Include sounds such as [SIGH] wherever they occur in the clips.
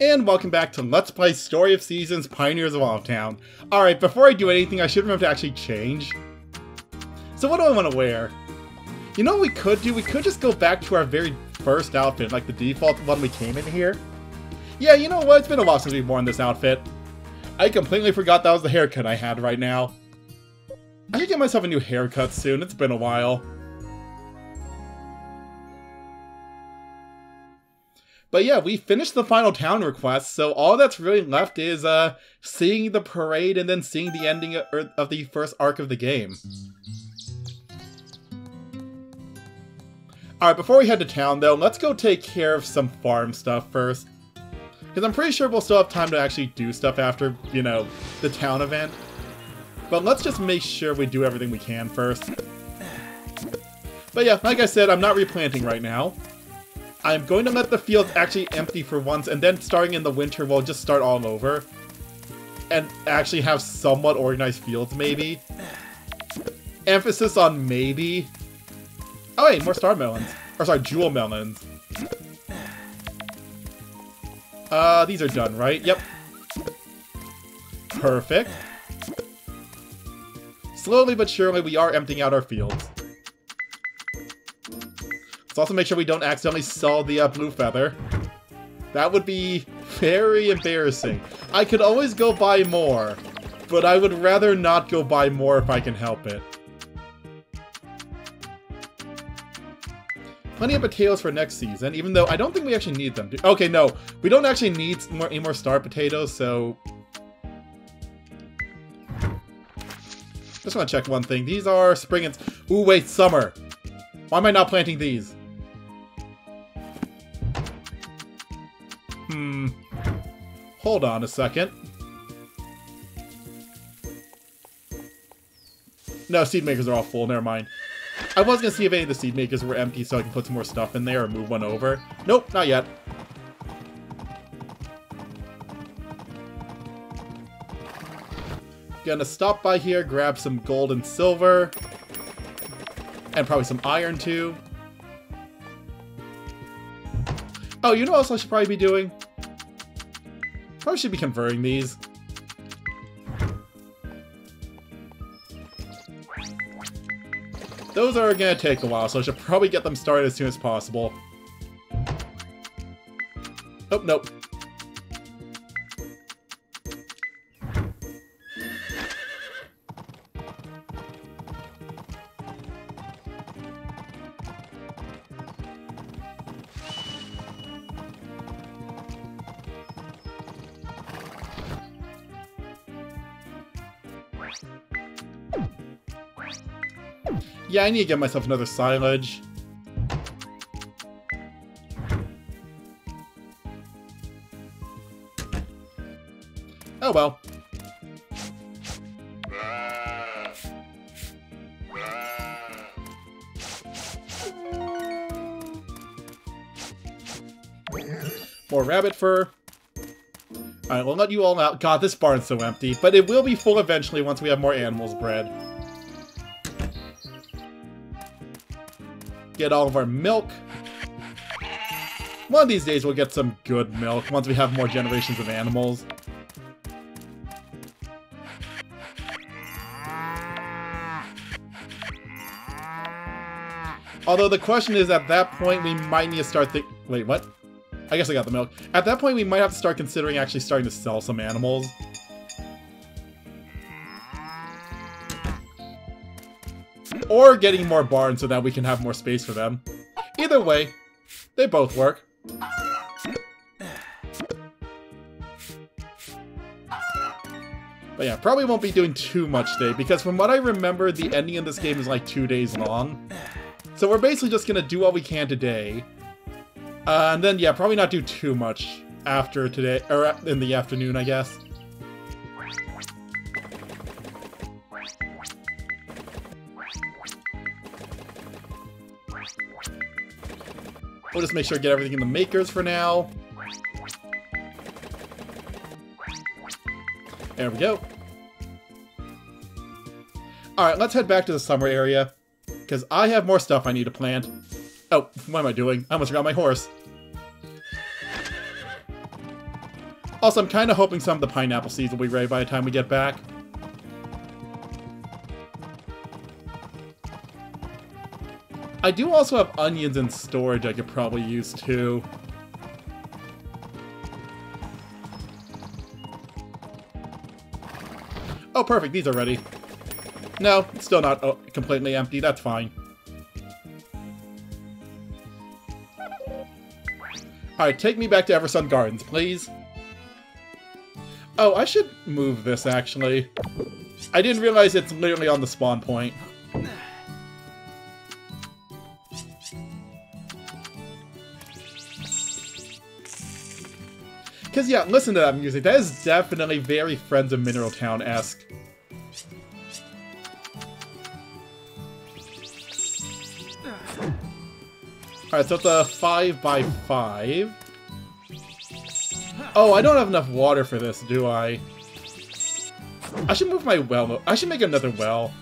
And welcome back to Let's Play Story of Seasons Pioneers of Olive Town. Alright, before I do anything, I should remember to actually change. So what do I want to wear? You know what we could do? We could just go back to our very first outfit, like the default one we came in here. Yeah, you know what? It's been a while since we've worn this outfit. I completely forgot that was the haircut I had right now. I should get myself a new haircut soon. It's been a while. But yeah, we finished the final town request, so all that's really left is uh, seeing the parade and then seeing the ending of, of the first arc of the game. Alright, before we head to town though, let's go take care of some farm stuff first. Because I'm pretty sure we'll still have time to actually do stuff after, you know, the town event. But let's just make sure we do everything we can first. But yeah, like I said, I'm not replanting right now. I'm going to let the fields actually empty for once, and then starting in the winter, we'll just start all over. And actually have somewhat organized fields, maybe. Emphasis on maybe. Oh wait, more star melons. Or sorry, jewel melons. Uh, these are done, right? Yep. Perfect. Slowly but surely, we are emptying out our fields. Let's also make sure we don't accidentally sell the uh, blue feather. That would be very embarrassing. I could always go buy more, but I would rather not go buy more if I can help it. Plenty of potatoes for next season, even though I don't think we actually need them. Okay, no. We don't actually need more, any more star potatoes, so... Just want to check one thing. These are spring and... Ooh, wait, summer. Why am I not planting these? Hold on a second. No, seed makers are all full, never mind. I was gonna see if any of the seed makers were empty so I can put some more stuff in there or move one over. Nope, not yet. Gonna stop by here, grab some gold and silver. And probably some iron too. Oh, you know what else I should probably be doing? Probably should be converting these. Those are gonna take a while, so I should probably get them started as soon as possible. Oh, nope. Yeah, I need to get myself another silage. Oh well. More rabbit fur. Alright, we'll let you all out. God, this barn's so empty. But it will be full eventually once we have more animals bred. Get all of our milk. One of these days we'll get some good milk once we have more generations of animals. Although the question is, at that point, we might need to start think- Wait, what? I guess I got the milk. At that point, we might have to start considering actually starting to sell some animals. Or getting more barns so that we can have more space for them. Either way, they both work. But yeah, probably won't be doing too much today, because from what I remember, the ending of this game is like two days long. So we're basically just gonna do what we can today. Uh, and then, yeah, probably not do too much after today, or in the afternoon, I guess. We'll just make sure to get everything in the makers for now. There we go. Alright, let's head back to the summer area. Because I have more stuff I need to plant. Oh, what am I doing? I almost forgot my horse. Also, I'm kind of hoping some of the pineapple seeds will be ready by the time we get back. I do also have onions in storage I could probably use too. Oh, perfect. These are ready. No, it's still not oh, completely empty. That's fine. Alright, take me back to Eversun Gardens, please. Oh, I should move this, actually. I didn't realize it's literally on the spawn point. Because, yeah, listen to that music. That is definitely very Friends of Mineral Town-esque. Alright, so it's a 5 by 5 Oh, I don't have enough water for this, do I? I should move my well. I should make another well.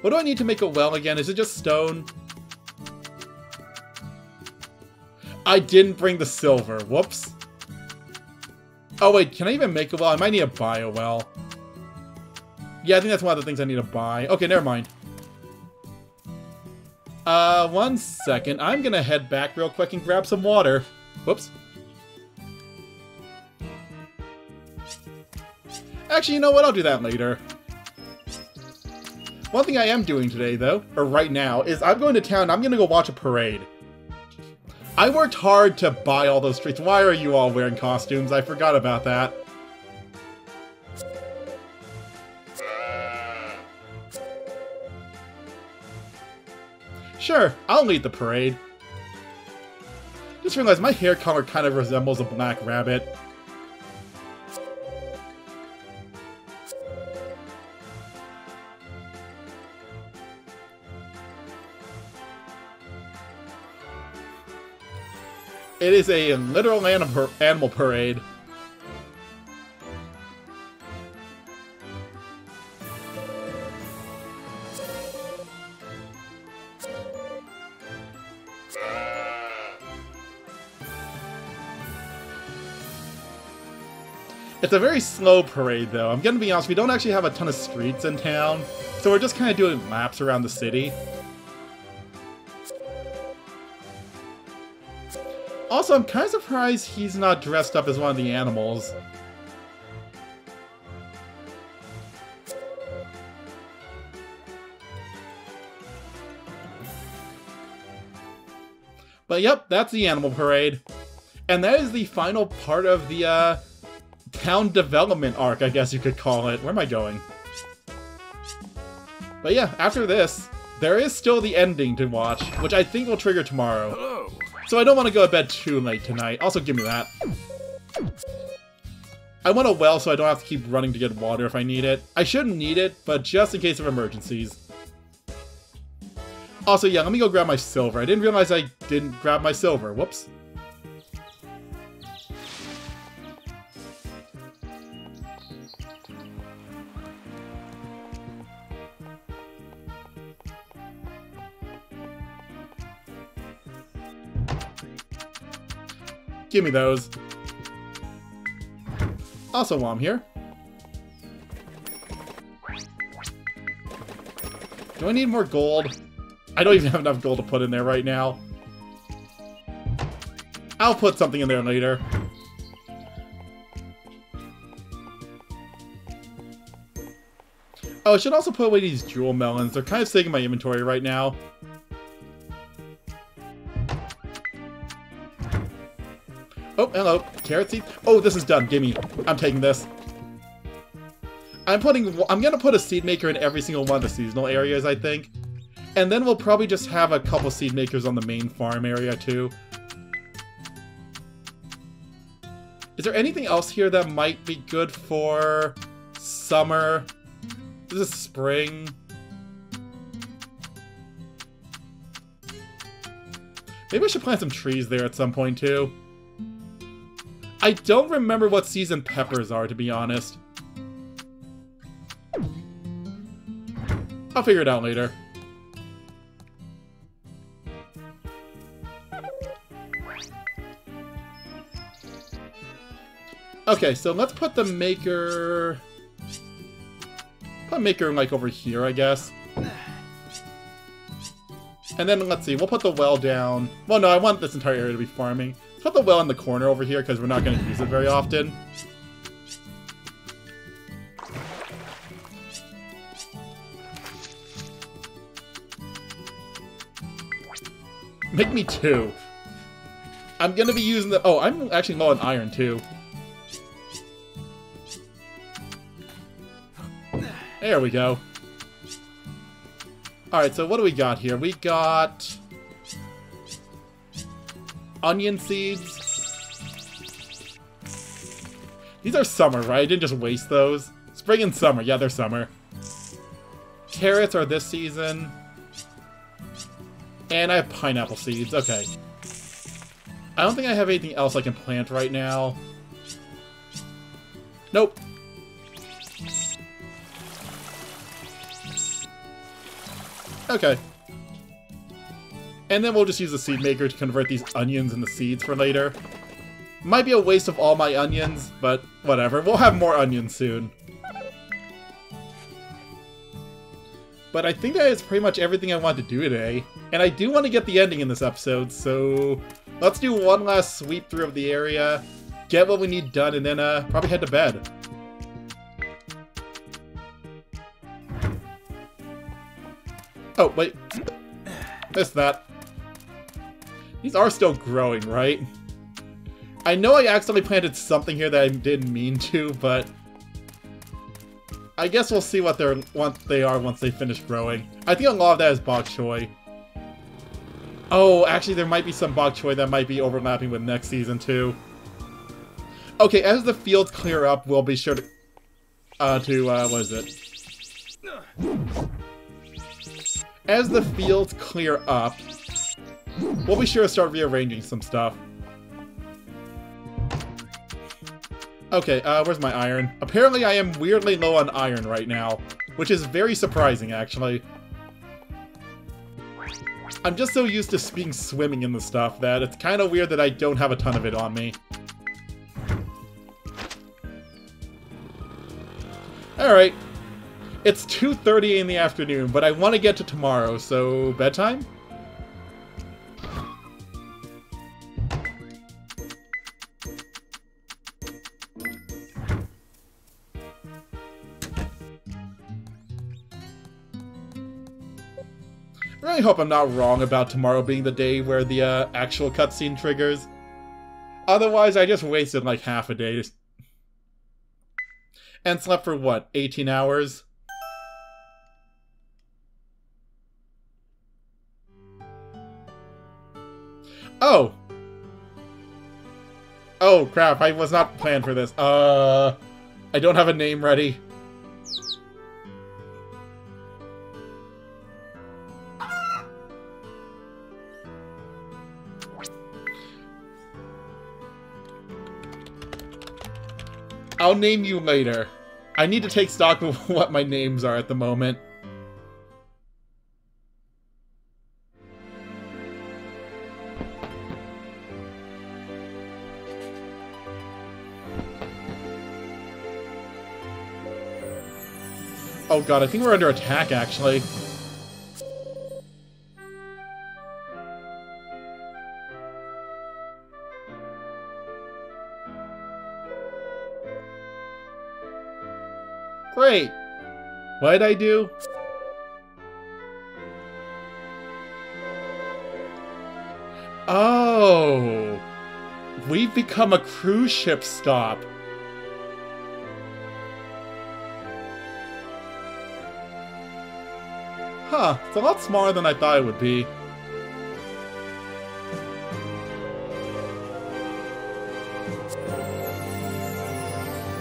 What do I need to make a well again? Is it just stone? I didn't bring the silver. Whoops. Oh, wait. Can I even make a well? I might need to buy a well. Yeah, I think that's one of the things I need to buy. Okay, never mind. Uh, one second. I'm gonna head back real quick and grab some water. Whoops. Actually, you know what? I'll do that later. One thing I am doing today, though, or right now, is I'm going to town I'm gonna go watch a parade. I worked hard to buy all those treats. Why are you all wearing costumes? I forgot about that. Sure, I'll lead the parade. Just realized my hair color kind of resembles a black rabbit. It is a literal animal parade. It's a very slow parade, though. I'm gonna be honest, we don't actually have a ton of streets in town, so we're just kind of doing laps around the city. Also, I'm kind of surprised he's not dressed up as one of the animals. But yep, that's the animal parade. And that is the final part of the, uh, town development arc, I guess you could call it. Where am I going? But yeah, after this, there is still the ending to watch, which I think will trigger tomorrow. So I don't want to go to bed too late tonight. Also, give me that. I want a well so I don't have to keep running to get water if I need it. I shouldn't need it, but just in case of emergencies. Also, yeah, let me go grab my silver. I didn't realize I didn't grab my silver. Whoops. Give me those. Also, while I'm here... Do I need more gold? I don't even have enough gold to put in there right now. I'll put something in there later. Oh, I should also put away these jewel melons. They're kind of sitting in my inventory right now. Oh, hello. Carrot seed. Oh, this is done. Gimme. I'm taking this. I'm putting... I'm gonna put a seed maker in every single one of the seasonal areas, I think. And then we'll probably just have a couple seed makers on the main farm area, too. Is there anything else here that might be good for summer? This is spring. Maybe I should plant some trees there at some point, too. I don't remember what season peppers are, to be honest. I'll figure it out later. Okay, so let's put the maker... Put maker, like, over here, I guess. And then, let's see, we'll put the well down. Well, no, I want this entire area to be farming. Put the well in the corner over here, because we're not going to use it very often. Make me two. I'm gonna be using the- oh, I'm actually low on iron, too. There we go. Alright, so what do we got here? We got... Onion seeds. These are summer, right? I didn't just waste those. Spring and summer. Yeah, they're summer. Carrots are this season. And I have pineapple seeds. Okay. I don't think I have anything else I can plant right now. Nope. Okay. And then we'll just use the seed maker to convert these onions into seeds for later. Might be a waste of all my onions, but whatever. We'll have more onions soon. But I think that is pretty much everything I want to do today. And I do want to get the ending in this episode, so let's do one last sweep through of the area, get what we need done, and then uh, probably head to bed. Oh, wait. Missed that. These are still growing, right? I know I accidentally planted something here that I didn't mean to, but... I guess we'll see what they're they are once they finish growing. I think a lot of that is bok choy. Oh, actually there might be some bok choy that might be overlapping with next season too. Okay, as the fields clear up, we'll be sure to... Uh, to, uh, what is it? As the fields clear up, we'll be sure to start rearranging some stuff. Okay, uh, where's my iron? Apparently I am weirdly low on iron right now, which is very surprising, actually. I'm just so used to being swimming in the stuff that it's kind of weird that I don't have a ton of it on me. Alright, it's 2.30 in the afternoon, but I want to get to tomorrow, so bedtime? I really hope I'm not wrong about tomorrow being the day where the uh, actual cutscene triggers. Otherwise, I just wasted like half a day. And slept for what, 18 hours? Oh! Oh, crap, I was not planned for this. Uh, I don't have a name ready. I'll name you later. I need to take stock of [LAUGHS] what my names are at the moment. Oh god, I think we're under attack, actually. What did I do? Oh! We've become a cruise ship stop. Huh, it's a lot smaller than I thought it would be.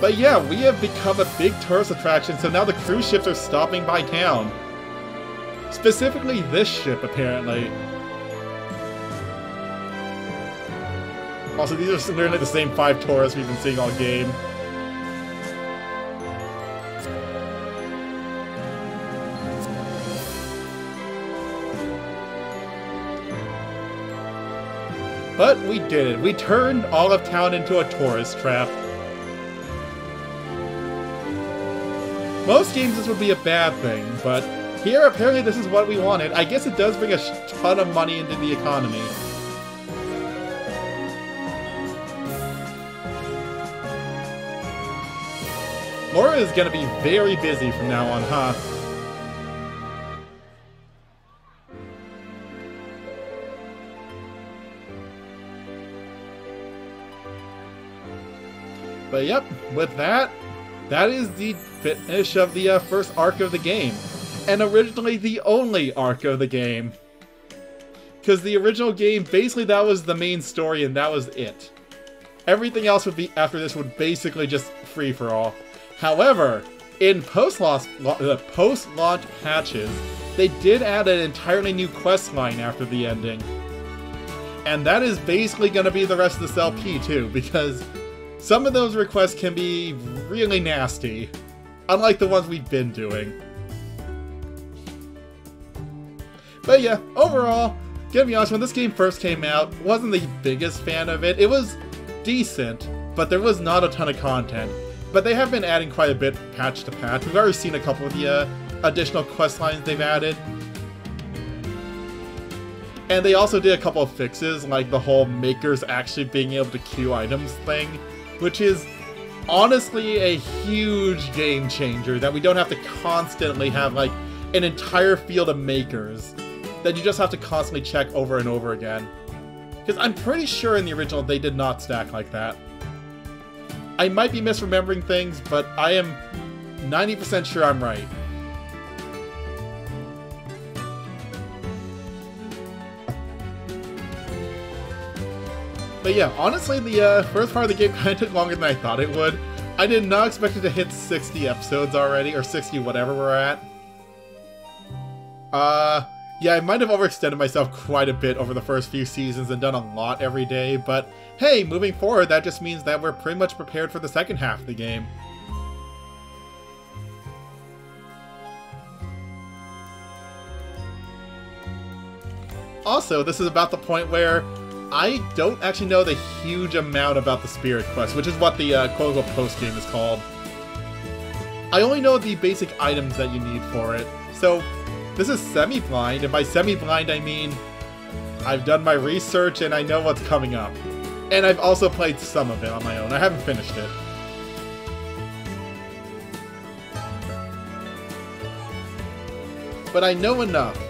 But yeah, we have become a big tourist attraction, so now the cruise ships are stopping by town. Specifically this ship, apparently. Also, these are literally the same five tourists we've been seeing all game. But we did it. We turned all of town into a tourist trap. Most games this would be a bad thing, but here apparently this is what we wanted. I guess it does bring a ton of money into the economy. Laura is gonna be very busy from now on, huh? But yep, with that, that is the finish of the uh, first arc of the game. And originally the only arc of the game. Because the original game, basically that was the main story and that was it. Everything else would be after this would basically just free for all. However, in post-launch uh, post patches, they did add an entirely new quest line after the ending. And that is basically going to be the rest of this LP too, because some of those requests can be really nasty, unlike the ones we've been doing. But yeah, overall, gonna be honest, when this game first came out, wasn't the biggest fan of it. It was decent, but there was not a ton of content. But they have been adding quite a bit patch to patch. We've already seen a couple of the uh, additional quest lines they've added. And they also did a couple of fixes, like the whole makers actually being able to queue items thing which is honestly a huge game changer that we don't have to constantly have like an entire field of makers that you just have to constantly check over and over again. Because I'm pretty sure in the original they did not stack like that. I might be misremembering things, but I am 90% sure I'm right. But yeah, honestly, the uh, first part of the game [LAUGHS] kind of took longer than I thought it would. I did not expect it to hit 60 episodes already, or 60 whatever we're at. Uh, yeah, I might have overextended myself quite a bit over the first few seasons and done a lot every day, but hey, moving forward, that just means that we're pretty much prepared for the second half of the game. Also, this is about the point where I don't actually know the huge amount about the Spirit Quest, which is what the uh, quote-unquote post-game is called. I only know the basic items that you need for it, so this is semi-blind, and by semi-blind I mean I've done my research and I know what's coming up. And I've also played some of it on my own. I haven't finished it. But I know enough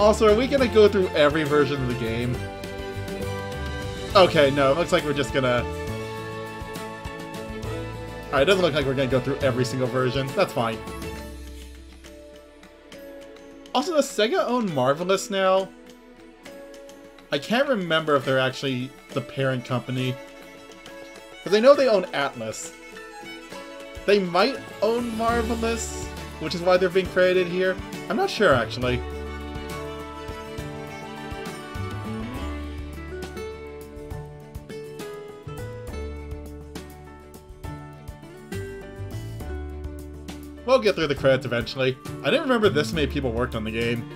Also, are we gonna go through every version of the game? Okay, no, it looks like we're just gonna... Alright, it doesn't look like we're gonna go through every single version. That's fine. Also, does Sega own Marvelous now? I can't remember if they're actually the parent company. Because I know they own Atlus. They might own Marvelous, which is why they're being created here. I'm not sure, actually. We'll get through the credits eventually. I didn't remember this many people worked on the game.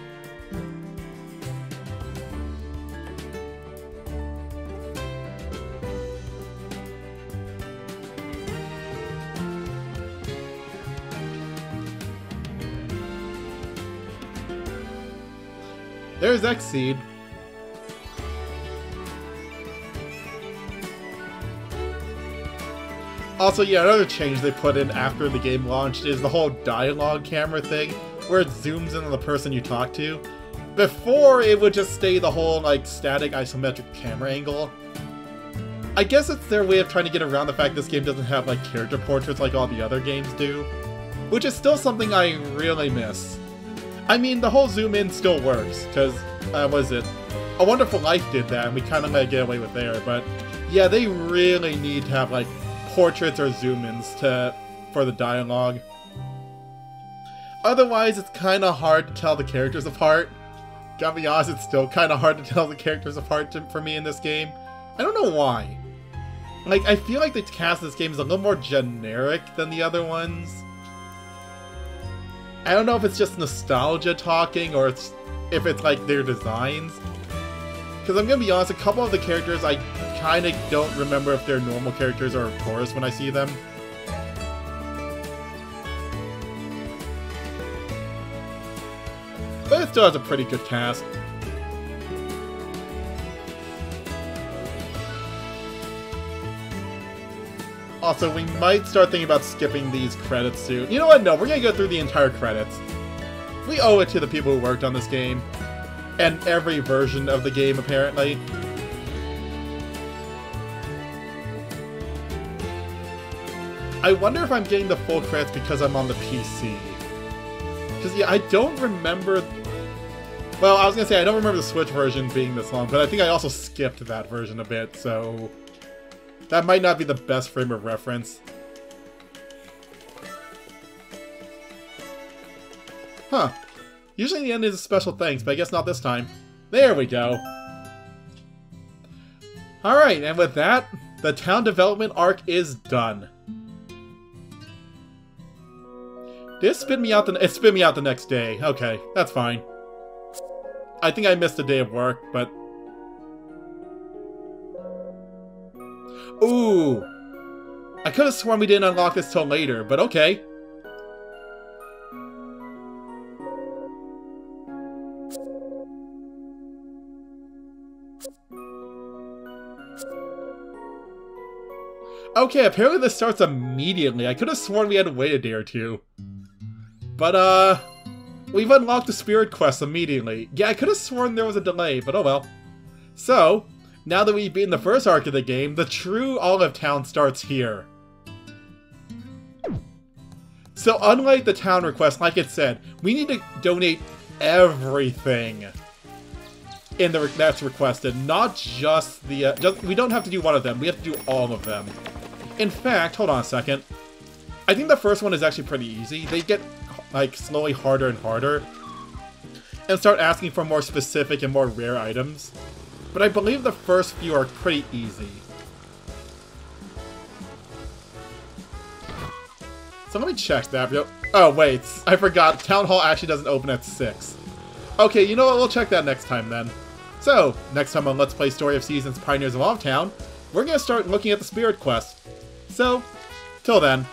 There's Xseed. Also, yeah, another change they put in after the game launched is the whole dialogue camera thing, where it zooms in on the person you talk to. Before, it would just stay the whole, like, static isometric camera angle. I guess it's their way of trying to get around the fact this game doesn't have, like, character portraits like all the other games do. Which is still something I really miss. I mean, the whole zoom in still works, because, uh, was it? A Wonderful Life did that, and we kind of let get away with there, but yeah, they really need to have, like, portraits or zoom-ins to for the dialogue. Otherwise, it's kind of hard to tell the characters apart. Gotta be honest, it's still kind of hard to tell the characters apart to, for me in this game. I don't know why. Like, I feel like the cast of this game is a little more generic than the other ones. I don't know if it's just nostalgia talking or it's if it's like their designs. Because I'm going to be honest, a couple of the characters I kind of don't remember if they're normal characters or tourists when I see them. But it still has a pretty good cast. Also, we might start thinking about skipping these credits soon. You know what? No, we're gonna go through the entire credits. We owe it to the people who worked on this game. And every version of the game, apparently. I wonder if I'm getting the full credits because I'm on the PC. Because, yeah, I don't remember... Well, I was gonna say, I don't remember the Switch version being this long, but I think I also skipped that version a bit, so... That might not be the best frame of reference. Huh. Usually the end is a special thanks, but I guess not this time. There we go. Alright, and with that, the town development arc is done. It spit me out the- it spit me out the next day. Okay, that's fine. I think I missed a day of work, but Ooh! I could have sworn we didn't unlock this till later, but okay. Okay, apparently this starts immediately. I could have sworn we had to wait a day or two. But, uh... We've unlocked the Spirit Quest immediately. Yeah, I could have sworn there was a delay, but oh well. So, now that we've beaten the first arc of the game, the true Olive Town starts here. So unlike the town request, like it said, we need to donate everything in the that's requested, not just the. Uh, just, we don't have to do one of them. We have to do all of them. In fact, hold on a second. I think the first one is actually pretty easy. They get like slowly harder and harder, and start asking for more specific and more rare items but I believe the first few are pretty easy. So let me check that. Oh, wait. I forgot. Town Hall actually doesn't open at 6. Okay, you know what? We'll check that next time then. So, next time on Let's Play Story of Seasons Pioneers of Town, we're going to start looking at the Spirit Quest. So, till then,